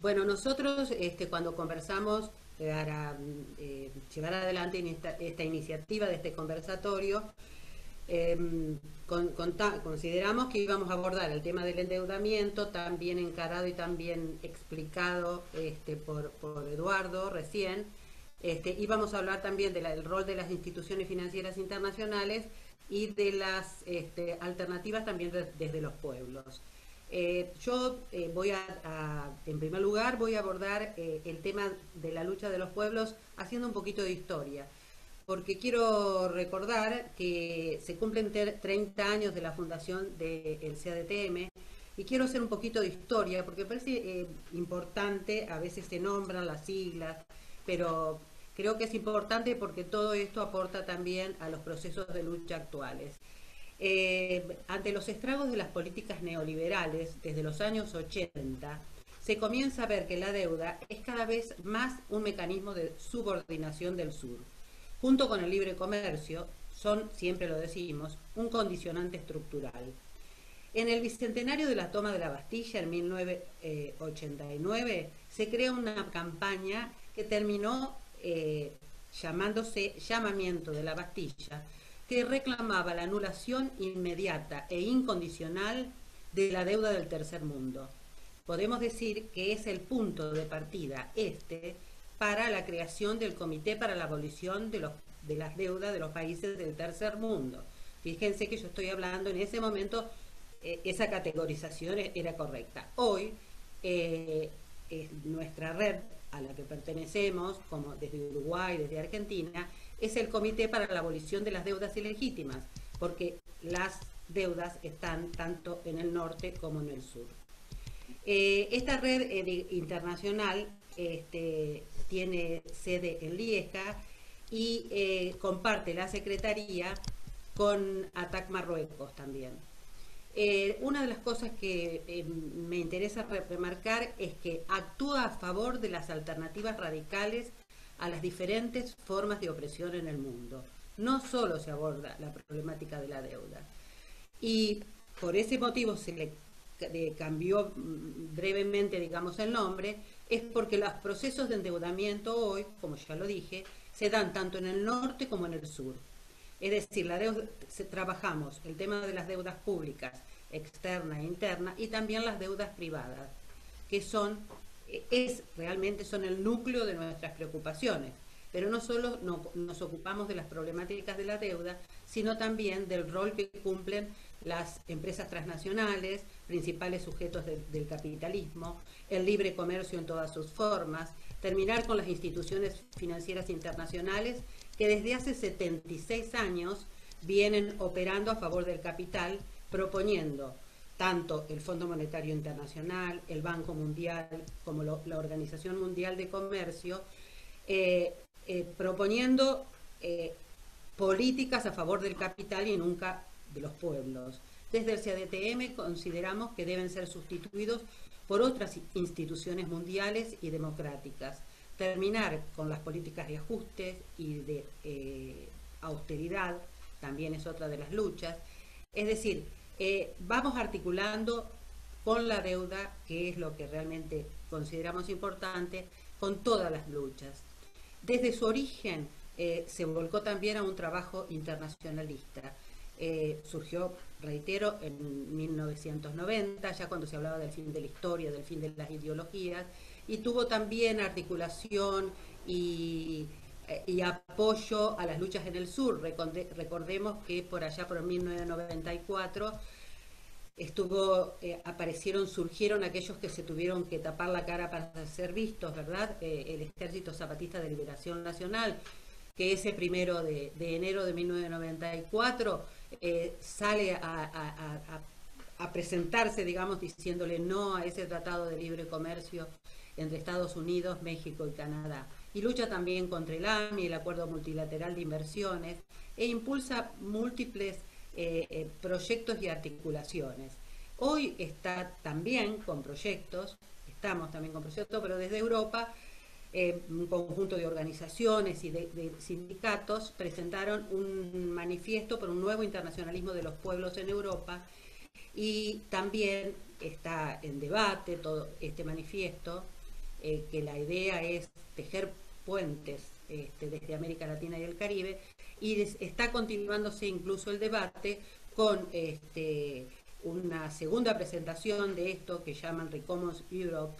Bueno, nosotros este, cuando conversamos para eh, llevar adelante esta, iniciativa de este conversatorio, em, consideramos que íbamos a abordar el tema del endeudamiento, también encarado y también explicado este, por, Eduardo recién. Este, íbamos a hablar también del rol de las instituciones financieras internacionales y de las este, alternativas también desde los pueblos. Eh, yo eh, voy a, en primer lugar, voy a abordar eh, el tema de la lucha de los pueblos haciendo un poquito de historia, porque quiero recordar que se cumplen 30 años de la fundación del CADTM y quiero hacer un poquito de historia, porque me parece importante, a veces se nombran las siglas, pero creo que es importante porque todo esto aporta también a los procesos de lucha actuales. Eh, ante los estragos de las políticas neoliberales desde los años 80, se comienza a ver que la deuda es cada vez más un mecanismo de subordinación del sur. Junto con el libre comercio, son, siempre lo decimos, un condicionante estructural. En el bicentenario de la toma de la Bastilla en 1989 se crea una campaña que terminó eh, llamándose Llamamiento de la Bastilla, que reclamaba la anulación inmediata e incondicional de la deuda del tercer mundo. Podemos decir que es el punto de partida este para la creación del Comité para la Abolición de, los, de las Deudas de los Países del Tercer Mundo. Fíjense que yo estoy hablando en ese momento, eh, esa categorización era correcta. Hoy, eh, nuestra red a la que pertenecemos, como desde Uruguay, desde Argentina, es el Comité para la Abolición de las Deudas Ilegítimas, porque las deudas están tanto en el norte como en el sur. Eh, esta red eh, internacional este, tiene sede en Lieja y eh, comparte la secretaría con ATAC Marruecos también. una de las cosas que me interesa remarcar es que actúa a favor de las alternativas radicales a las diferentes formas de opresión en el mundo. No solo se aborda la problemática de la deuda. Y por ese motivo se le cambió mm, brevemente, digamos, el nombre, es porque los procesos de endeudamiento hoy, como ya lo dije, se dan tanto en el norte como en el sur. Es decir, la deuda, trabajamos el tema de las deudas públicas, externa e interna, y también las deudas privadas, que son es realmente son el núcleo de nuestras preocupaciones. Pero no solo nos ocupamos de las problemáticas de la deuda, sino también del rol que cumplen las empresas transnacionales, principales sujetos del capitalismo, el libre comercio en todas sus formas, terminar con las instituciones financieras internacionales que desde hace 76 años vienen operando a favor del capital, proponiendo tanto el Fondo Monetario Internacional, el Banco Mundial, como la Organización Mundial de Comercio, eh, eh, proponiendo eh, políticas a favor del capital y nunca de los pueblos. Desde el CADTM consideramos que deben ser sustituidos por otras instituciones mundiales y democráticas. Terminar con las políticas de ajustes y de austeridad también es otra de las luchas. Es decir, eh, vamos articulando con la deuda, que es lo que realmente consideramos importante, con todas las luchas. Desde su origen eh, se volcó también a un trabajo internacionalista. Eh, surgió, reitero, en 1990, ya cuando se hablaba del fin de la historia, del fin de las ideologías, y tuvo también articulación y y apoyo a las luchas en el sur. Recordemos que por allá, por 1994, estuvo, eh, aparecieron, surgieron aquellos que se tuvieron que tapar la cara para ser vistos, ¿verdad? Eh, el Ejército Zapatista de Liberación Nacional, que ese primero de, enero de 1994 eh, sale a, a presentarse, digamos, diciéndole no a ese tratado de libre comercio entre Estados Unidos, México y Canadá y lucha también contra el AMI, el Acuerdo Multilateral de Inversiones, e impulsa múltiples eh, eh, proyectos y articulaciones. Hoy está también con proyectos, estamos también con proyectos, pero desde Europa, eh, un conjunto de organizaciones y de, sindicatos presentaron un manifiesto por un nuevo internacionalismo de los pueblos en Europa y también está en debate todo este manifiesto eh, que la idea es tejer puentes este, desde América Latina y el Caribe, y está continuándose incluso el debate con este, una segunda presentación de esto que llaman Recommons Europe,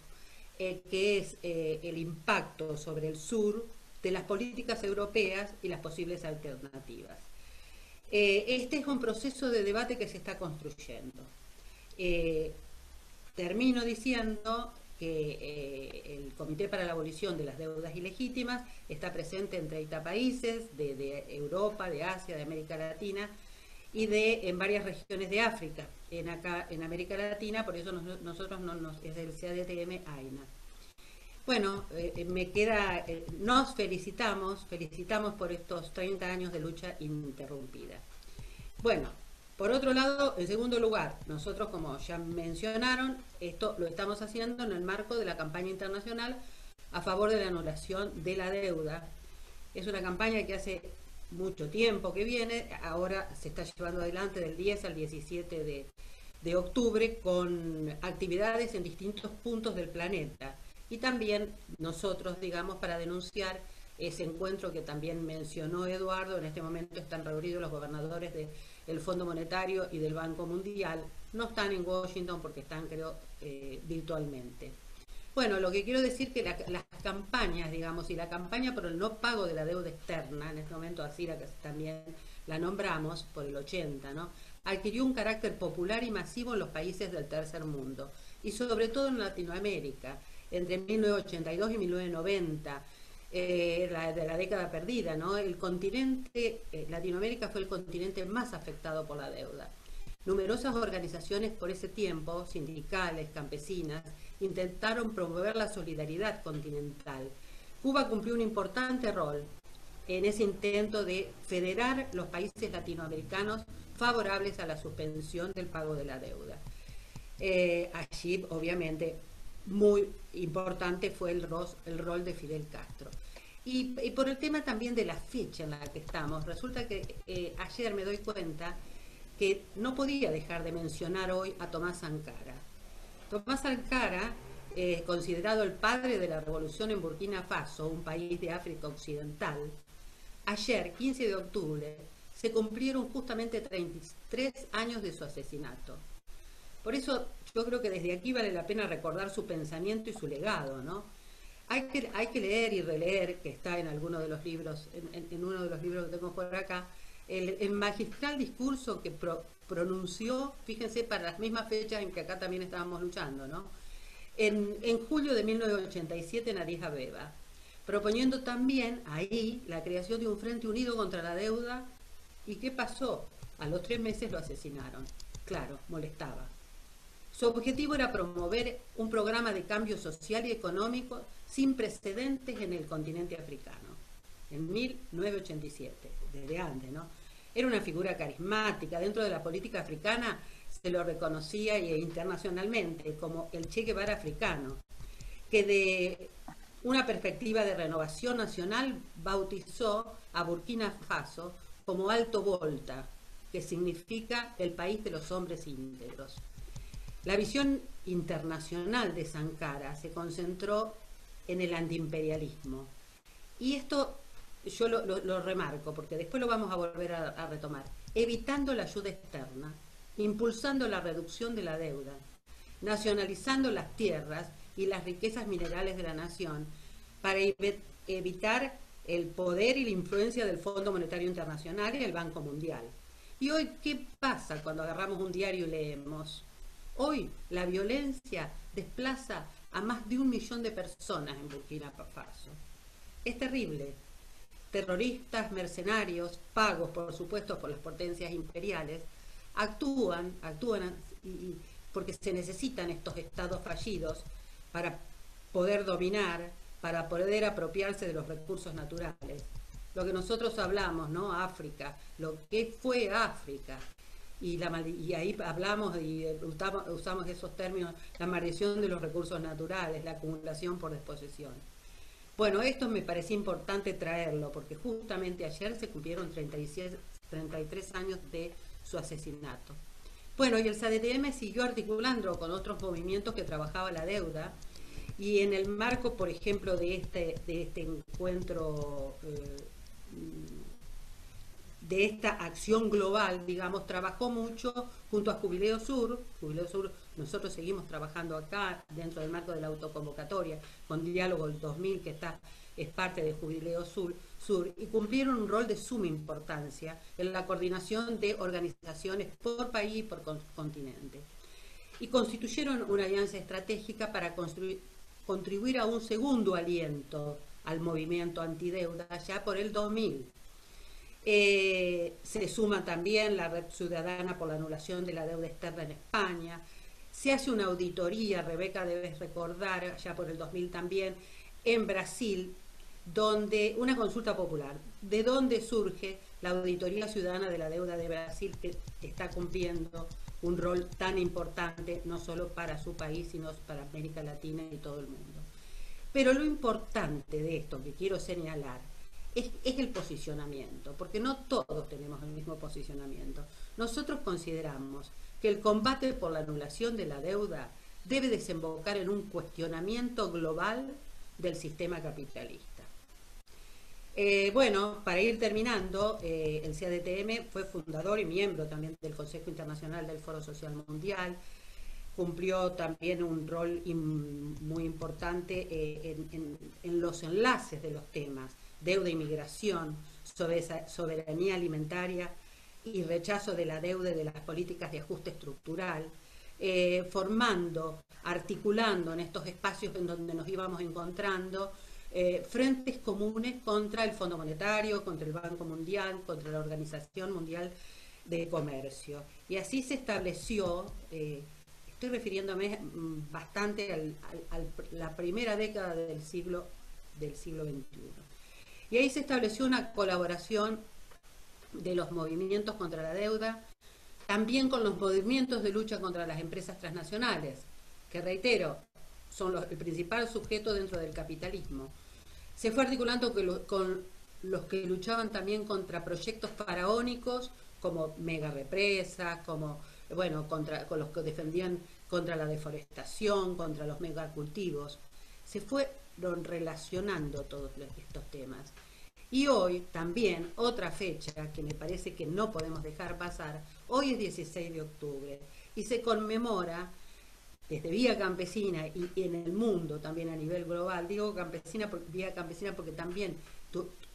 eh, que es eh, el impacto sobre el sur de las políticas europeas y las posibles alternativas. Este es un proceso de debate que se está construyendo. termino diciendo que el Comité para la Abolición de las Deudas Ilegítimas está presente en 30 países de, Europa, de Asia, de América Latina, y de en varias regiones de África, en acá en América Latina, por eso nosotros no nos es el CADTM AINA. Bueno, eh, eh, me queda, eh, nos felicitamos, felicitamos por estos 30 años de lucha interrumpida. Bueno, por otro lado, en segundo lugar, nosotros como ya mencionaron, esto lo estamos haciendo en el marco de la campaña internacional a favor de la anulación de la deuda. Es una campaña que hace mucho tiempo que viene, ahora se está llevando adelante del 10 al 17 de, de octubre con actividades en distintos puntos del planeta. Y también nosotros, digamos, para denunciar ese encuentro que también mencionó Eduardo, en este momento están reunidos los gobernadores del Fondo Monetario y del Banco Mundial, no están en Washington porque están, creo, eh, virtualmente. Bueno, lo que quiero decir que las campañas, digamos, y la campaña por el no pago de la deuda externa, en este momento así la también la nombramos, por el 80, ¿no? adquirió un carácter popular y masivo en los países del tercer mundo, y sobre todo en Latinoamérica, entre 1982 y 1990, eh, de la década perdida, ¿no? El continente, eh, Latinoamérica fue el continente más afectado por la deuda. Numerosas organizaciones por ese tiempo, sindicales, campesinas, intentaron promover la solidaridad continental. Cuba cumplió un importante rol en ese intento de federar los países latinoamericanos favorables a la suspensión del pago de la deuda. Eh, allí, obviamente, muy importante fue el, rol de Fidel Castro. Y, por el tema también de la fecha en la que estamos, resulta que eh, ayer me doy cuenta que no podía dejar de mencionar hoy a Tomás Sankara. Tomás Sankara, eh, considerado el padre de la revolución en Burkina Faso, un país de África Occidental, ayer, 15 de octubre, se cumplieron justamente 33 años de su asesinato. Por eso yo creo que desde aquí vale la pena recordar su pensamiento y su legado, ¿no? Hay que, leer y releer, que está en alguno de los libros, en, uno de los libros que tengo por acá, el, magistral discurso que pronunció, fíjense, para las mismas fechas en que acá también estábamos luchando, ¿no? En, julio de 1987 en Addis Abeba, proponiendo también ahí la creación de un frente unido contra la deuda. ¿Y qué pasó? A los tres meses lo asesinaron. Claro, molestaba. Su objetivo era promover un programa de cambio social y económico sin precedentes en el continente africano, en 1987, desde antes, ¿no? Era una figura carismática, dentro de la política africana se lo reconocía internacionalmente como el Che Guevara africano, que de una perspectiva de renovación nacional bautizó a Burkina Faso como Alto Volta, que significa el país de los hombres íntegros. La visión internacional de Sankara se concentró en el antiimperialismo. Y esto yo lo, remarco, porque después lo vamos a volver a, retomar. Evitando la ayuda externa, impulsando la reducción de la deuda, nacionalizando las tierras y las riquezas minerales de la nación para evitar el poder y la influencia del Fondo Monetario Internacional y el Banco Mundial. Y hoy, ¿qué pasa cuando agarramos un diario y leemos? Hoy la violencia desplaza a más de un millón de personas en Burkina Faso. Es terrible. Terroristas, mercenarios, pagos por supuesto por las potencias imperiales, actúan, actúan porque se necesitan estos estados fallidos para poder dominar, para poder apropiarse de los recursos naturales. Lo que nosotros hablamos, ¿no? África, lo que fue África, y, ahí hablamos y usamos, esos términos, la maldición de los recursos naturales, la acumulación por disposición. Bueno, esto me parecía importante traerlo porque justamente ayer se cumplieron 33 años de su asesinato. Bueno, y el SADTM siguió articulando con otros movimientos que trabajaba la deuda Y en el marco, por ejemplo, de este, de este encuentro, eh, de esta acción global, digamos, trabajó mucho junto a Jubileo Sur. Jubileo Sur, nosotros seguimos trabajando acá dentro del marco de la autoconvocatoria, con Diálogo del 2000, que está es parte de Jubileo Sur, Sur, y cumplieron un rol de suma importancia en la coordinación de organizaciones por país y por continente. Y constituyeron una alianza estratégica para contribuir a un segundo aliento al movimiento antideuda ya por el 2000. Eh, se suma también la Red Ciudadana por la Anulación de la Deuda Externa en España. Se hace una auditoría, Rebeca debes recordar, ya por el 2000 también, en Brasil, donde una consulta popular, de dónde surge la Auditoría Ciudadana de la Deuda de Brasil, que está cumpliendo un rol tan importante, no solo para su país, sino para América Latina y todo el mundo. Pero lo importante de esto que quiero señalar es, el posicionamiento, porque no todos tenemos el mismo posicionamiento. Nosotros consideramos que el combate por la anulación de la deuda debe desembocar en un cuestionamiento global del sistema capitalista. Eh, bueno, para ir terminando, eh, el CADTM fue fundador y miembro también del Consejo Internacional del Foro Social Mundial, cumplió también un rol muy importante eh, en, los enlaces de los temas, deuda y migración, soberanía alimentaria y rechazo de la deuda y de las políticas de ajuste estructural, formando, articulando en estos espacios en donde nos íbamos encontrando, eh, frentes comunes contra el Fondo Monetario, contra el Banco Mundial, contra la Organización Mundial de Comercio. Y así se estableció, eh, estoy refiriéndome mm, bastante a la primera década del siglo, del siglo XXI. Y ahí se estableció una colaboración de los movimientos contra la deuda, también con los movimientos de lucha contra las empresas transnacionales, que reitero, son el principal sujeto dentro del capitalismo. Se fue articulando con los que luchaban también contra proyectos faraónicos como mega represas, como, bueno, contra, con los que defendían contra la deforestación, contra los megacultivos. Se relacionando todos estos temas. Y hoy también, otra fecha que me parece que no podemos dejar pasar, hoy es 16 de octubre y se conmemora desde Vía Campesina y, en el mundo también a nivel global, digo campesina Vía Campesina porque también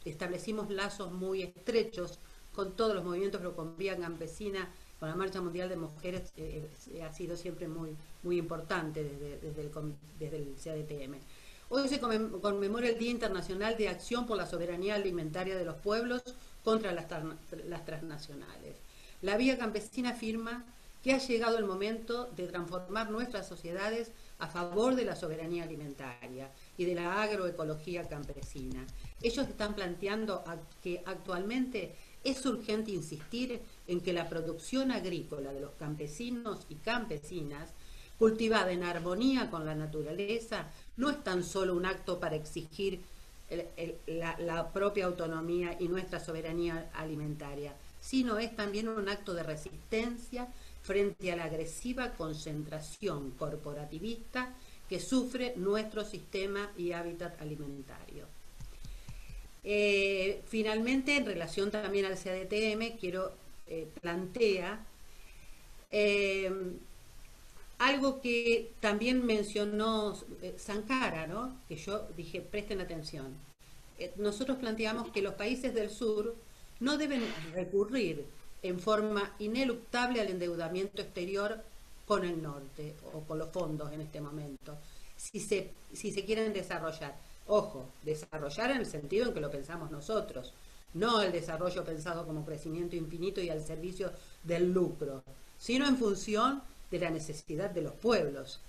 establecimos lazos muy estrechos con todos los movimientos, pero con Vía Campesina, con la Marcha Mundial de Mujeres, eh, eh, ha sido siempre muy, muy importante desde, el, desde el CADTM. Hoy se conmemora el Día Internacional de Acción por la Soberanía Alimentaria de los Pueblos contra las, transnacionales. La Vía Campesina afirma que ha llegado el momento de transformar nuestras sociedades a favor de la soberanía alimentaria y de la agroecología campesina. Ellos están planteando que actualmente es urgente insistir en que la producción agrícola de los campesinos y campesinas, cultivada en armonía con la naturaleza, no es tan solo un acto para exigir la, propia autonomía y nuestra soberanía alimentaria, sino es también un acto de resistencia frente a la agresiva concentración corporativista que sufre nuestro sistema y hábitat alimentario. Eh, finalmente, en relación también al CADTM, quiero eh, plantea eh, algo que también mencionó Sankara, ¿no? que yo dije, presten atención. nosotros planteamos que los países del sur no deben recurrir en forma ineluctable al endeudamiento exterior con el norte o con los fondos en este momento, si se, si se quieren desarrollar. Ojo, desarrollar en el sentido en que lo pensamos nosotros, no el desarrollo pensado como crecimiento infinito y al servicio del lucro, sino en función de la necesidad de los pueblos.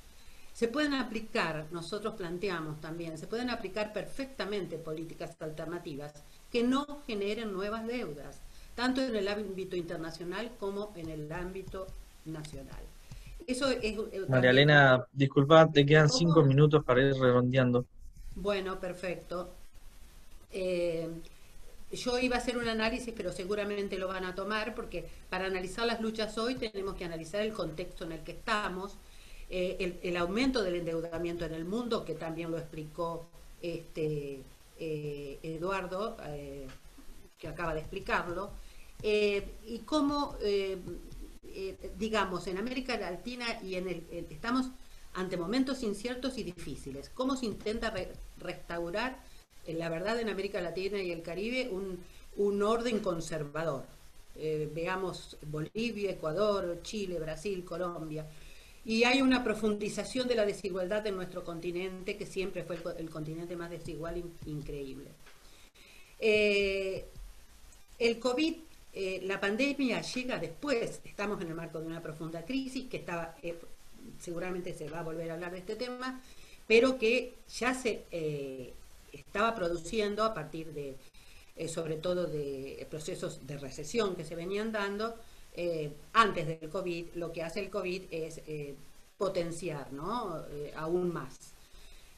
Se pueden aplicar, nosotros planteamos también, se pueden aplicar perfectamente políticas alternativas que no generen nuevas deudas, tanto en el ámbito internacional como en el ámbito nacional. Eso es, eh, María Elena, disculpa, te quedan cinco minutos para ir redondeando. Bueno, perfecto. Eh, yo iba a hacer un análisis, pero seguramente lo van a tomar, porque para analizar las luchas hoy tenemos que analizar el contexto en el que estamos eh, el, aumento del endeudamiento en el mundo, que también lo explicó este, eh, Eduardo, eh, que acaba de explicarlo, y cómo, digamos, en América Latina y en el, estamos ante momentos inciertos y difíciles, cómo se intenta restaurar, la verdad, en América Latina y el Caribe, un, un orden conservador. veamos Bolivia, Ecuador, Chile, Brasil, Colombia y hay una profundización de la desigualdad en nuestro continente, que siempre fue el, continente más desigual increíble. Eh, el COVID, eh, la pandemia llega después, estamos en el marco de una profunda crisis que estaba, eh, seguramente se va a volver a hablar de este tema, pero que ya se estaba produciendo a partir de, sobre todo de procesos de recesión que se venían dando, eh, antes del COVID, lo que hace el COVID es eh, potenciar ¿no? Eh, aún más.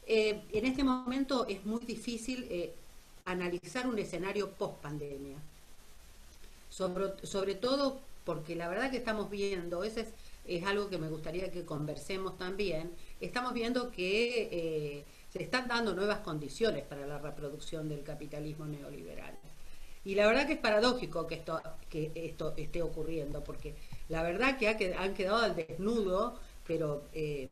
en este momento es muy difícil analizar un escenario post pandemia, sobre, todo porque la verdad que estamos viendo, ese es, es, algo que me gustaría que conversemos también, estamos viendo que se están dando nuevas condiciones para la reproducción del capitalismo neoliberal. Y la verdad que es paradójico que esto, que esto esté ocurriendo, porque la verdad que han quedado al desnudo, pero eh,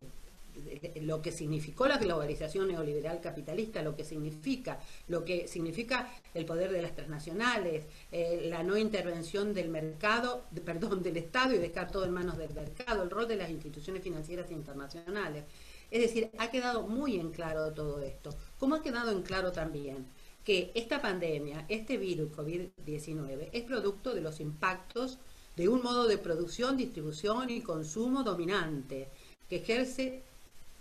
lo que significó la globalización neoliberal capitalista, lo que significa, lo que significa el poder de las transnacionales, eh, la no intervención del mercado, perdón, del Estado y dejar todo en manos del mercado, el rol de las instituciones financieras internacionales. Es decir, ha quedado muy en claro todo esto. ¿Cómo ha quedado en claro también que esta pandemia, este virus COVID-19, es producto de los impactos de un modo de producción, distribución y consumo dominante, que ejerce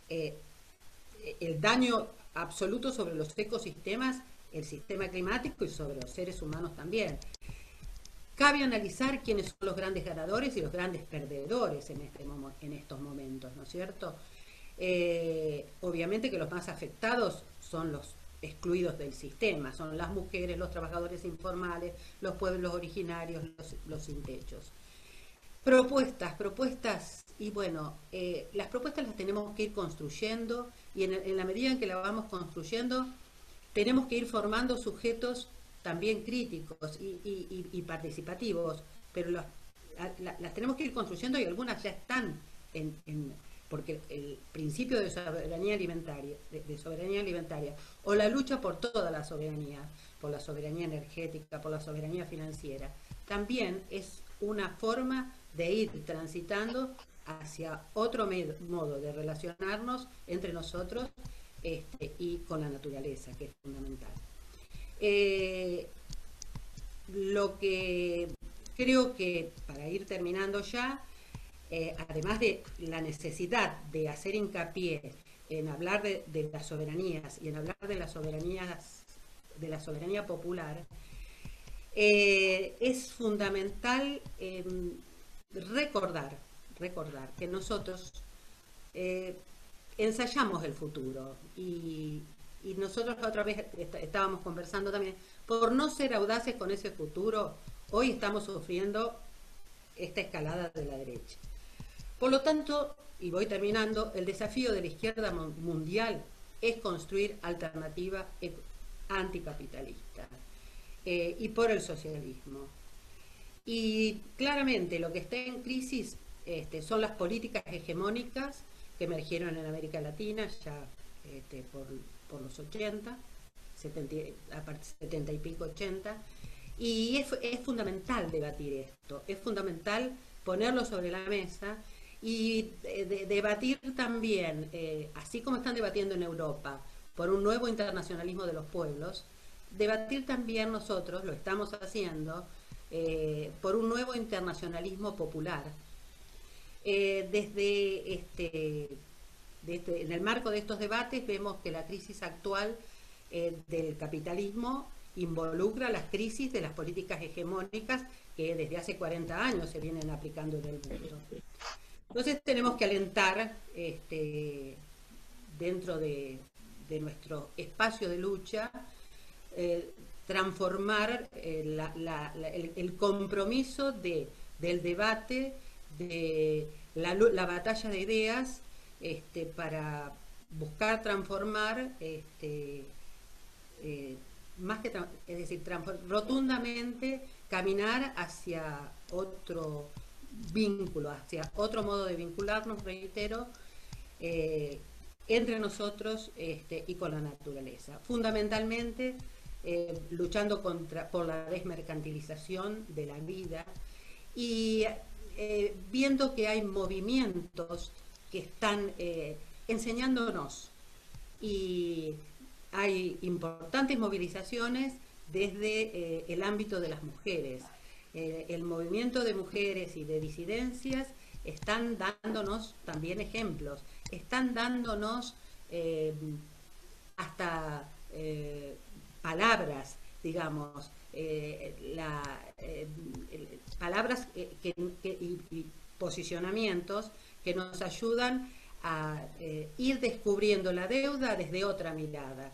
eh, el daño absoluto sobre los ecosistemas, el sistema climático y sobre los seres humanos también. Cabe analizar quiénes son los grandes ganadores y los grandes perdedores en, este, en estos momentos, ¿no es cierto? Eh, obviamente que los más afectados son los excluidos del sistema, son las mujeres, los trabajadores informales, los pueblos originarios, los, sin techos. Propuestas, propuestas, y bueno, eh, las propuestas las tenemos que ir construyendo y en, la medida en que las vamos construyendo, tenemos que ir formando sujetos también críticos y, participativos, pero las, tenemos que ir construyendo y algunas ya están en, porque el principio de soberanía alimentaria, de, soberanía alimentaria, o la lucha por toda la soberanía, por la soberanía energética, por la soberanía financiera, también es una forma de ir transitando hacia otro modo de relacionarnos entre nosotros este, y con la naturaleza, que es fundamental. Eh, lo que creo que, para ir terminando ya, eh, además de la necesidad de hacer hincapié en hablar de, las soberanías y en hablar de las soberanías, de la soberanía popular, eh, es fundamental em, recordar, recordar que nosotros eh, ensayamos el futuro y, y nosotros otra vez estábamos conversando también, por no ser audaces con ese futuro, hoy estamos sufriendo esta escalada de la derecha. Por lo tanto, y voy terminando, el desafío de la izquierda mundial es construir alternativa e-, anticapitalista eh, y por el socialismo. Y claramente lo que está en crisis este, son las políticas hegemónicas que emergieron en América Latina ya este, por, los 80, 70, y pico 80, y es fundamental debatir esto, es fundamental ponerlo sobre la mesa y debatir también, eh, así como están debatiendo en Europa, por un nuevo internacionalismo de los pueblos, debatir también nosotros, lo estamos haciendo, eh, por un nuevo internacionalismo popular. Eh, desde este, este, en el marco de estos debates vemos que la crisis actual del capitalismo involucra las crisis de las políticas hegemónicas que desde hace 40 años se vienen aplicando en el mundo. Entonces tenemos que alentar este, dentro de, nuestro espacio de lucha, eh, transformar eh, el, compromiso de, del debate, de la, batalla de ideas este, para buscar transformar, este, eh, más que, es decir, rotundamente caminar hacia otro vínculo, hacia otro modo de vincularnos, reitero, eh, entre nosotros este, y con la naturaleza. Fundamentalmente, eh, luchando contra, por la desmercantilización de la vida y eh, viendo que hay movimientos que están enseñándonos y hay importantes movilizaciones desde el ámbito de las mujeres. El movimiento de mujeres y de disidencias están dándonos también ejemplos, están dándonos eh, hasta eh, palabras, digamos, eh, palabras y, posicionamientos que nos ayudan a ir descubriendo la deuda desde otra mirada.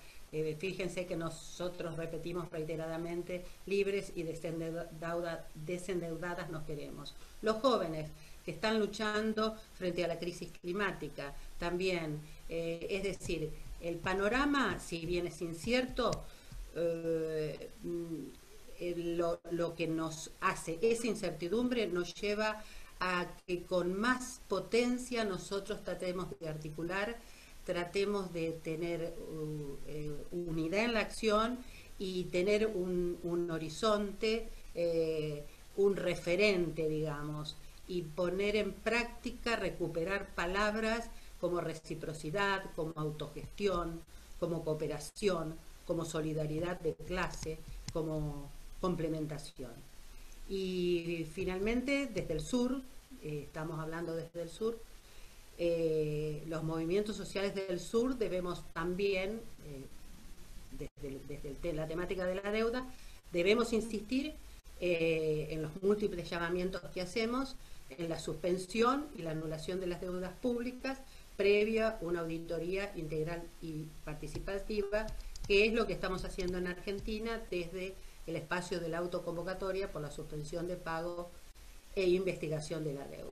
Fíjense que nosotros repetimos reiteradamente, libres y desendeudadas nos queremos. Los jóvenes que están luchando frente a la crisis climática también. Eh, es decir, el panorama, si bien es incierto, eh, mm, lo, que nos hace esa incertidumbre nos lleva a que con más potencia nosotros tratemos de articular, tratemos de tener uh, eh, unidad en la acción y tener un, horizonte, un referente, digamos, y poner en práctica, recuperar palabras como reciprocidad, como autogestión, como cooperación, como solidaridad de clase, como complementación. Y finalmente, desde el sur, eh, estamos hablando desde el sur, eh, los movimientos sociales del sur debemos también, eh, desde, la temática de la deuda, debemos insistir en los múltiples llamamientos que hacemos en la suspensión y la anulación de las deudas públicas previa una auditoría integral y participativa, que es lo que estamos haciendo en Argentina desde el espacio de la autoconvocatoria por la suspensión de pago e investigación de la deuda.